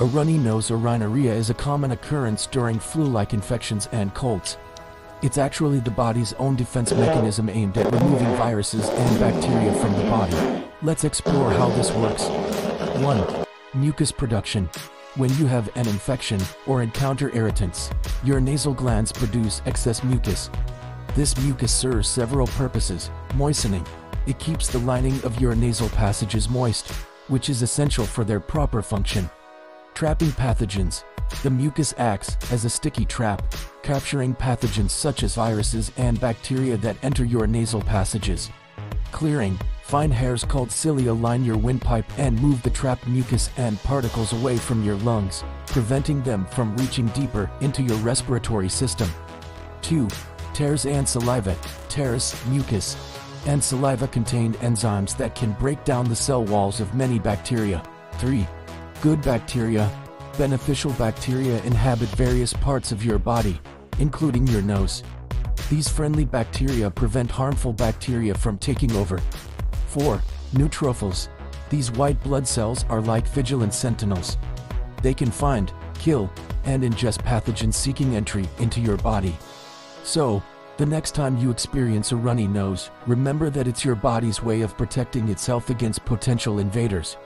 A runny nose or rhinorrhea is a common occurrence during flu-like infections and colds. It's actually the body's own defense mechanism aimed at removing viruses and bacteria from the body. Let's explore how this works. 1. Mucus production. When you have an infection or encounter irritants, your nasal glands produce excess mucus. This mucus serves several purposes. Moistening. It keeps the lining of your nasal passages moist, which is essential for their proper function. Trapping pathogens. The mucus acts as a sticky trap, capturing pathogens such as viruses and bacteria that enter your nasal passages. Clearing. Fine hairs called cilia line your windpipe and move the trapped mucus and particles away from your lungs, preventing them from reaching deeper into your respiratory system. 2. Tears and saliva. Tears, mucus, and saliva contain enzymes that can break down the cell walls of many bacteria. 3. Good bacteria. Beneficial bacteria inhabit various parts of your body, including your nose. These friendly bacteria prevent harmful bacteria from taking over. 4. Neutrophils. These white blood cells are like vigilant sentinels. They can find, kill, and ingest pathogens seeking entry into your body. So, the next time you experience a runny nose, remember that it's your body's way of protecting itself against potential invaders.